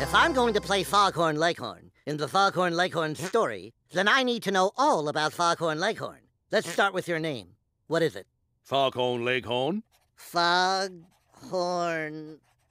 If I'm going to play Foghorn Leghorn in the Foghorn Leghorn story, then I need to know all about Foghorn Leghorn. Let's start with your name. What is it? Foghorn Leghorn. Foghorn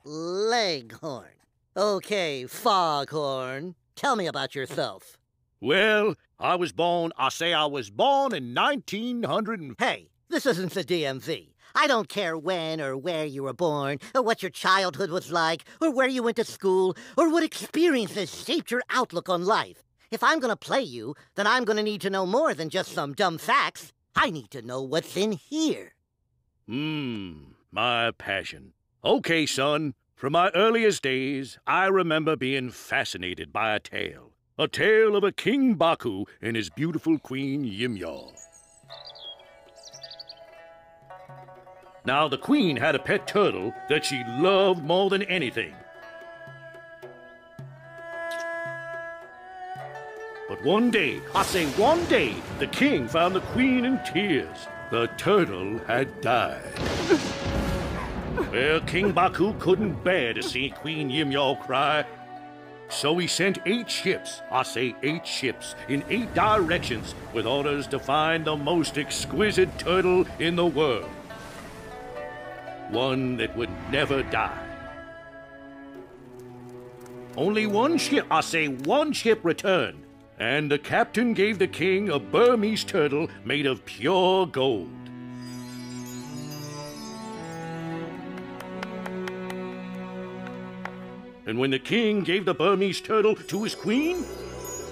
Leghorn. Okay, Foghorn. Tell me about yourself. Well, I was born, I say I was born in 1900 and... Hey, this isn't the DMV. I don't care when or where you were born, or what your childhood was like, or where you went to school, or what experiences shaped your outlook on life. If I'm gonna play you, then I'm gonna need to know more than just some dumb facts. I need to know what's in here. Mmm, my passion. Okay, son. From my earliest days, I remember being fascinated by a tale. A tale of a King Baku and his beautiful queen Ymir. Now, the queen had a pet turtle that she loved more than anything. But one day, I say one day, the king found the queen in tears. The turtle had died. well, King Baku couldn't bear to see Queen Ymir cry. So he sent eight ships, I say eight ships, in eight directions with orders to find the most exquisite turtle in the world. One that would never die. Only one ship, I say one ship returned, and the captain gave the king a Burmese turtle made of pure gold. And when the king gave the Burmese turtle to his queen,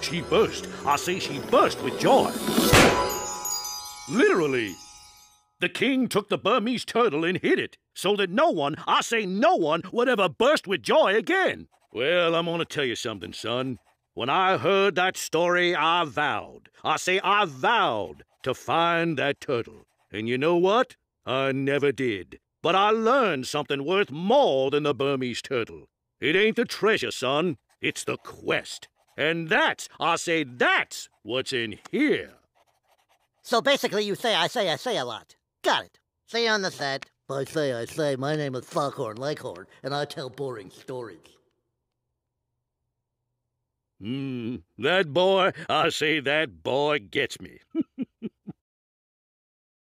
she burst, I say she burst with joy. Literally. The king took the Burmese turtle and hid it, so that no one, I say no one, would ever burst with joy again. Well, I'm gonna tell you something, son. When I heard that story, I vowed, I say I vowed, to find that turtle. And you know what? I never did. But I learned something worth more than the Burmese turtle. It ain't the treasure, son. It's the quest. And that's, I say that's what's in here. So basically, you say I say I say a lot. Got it. Say on the set. I say I say, my name is Foghorn Leghorn, and I tell boring stories. Hmm, that boy, I say that boy gets me.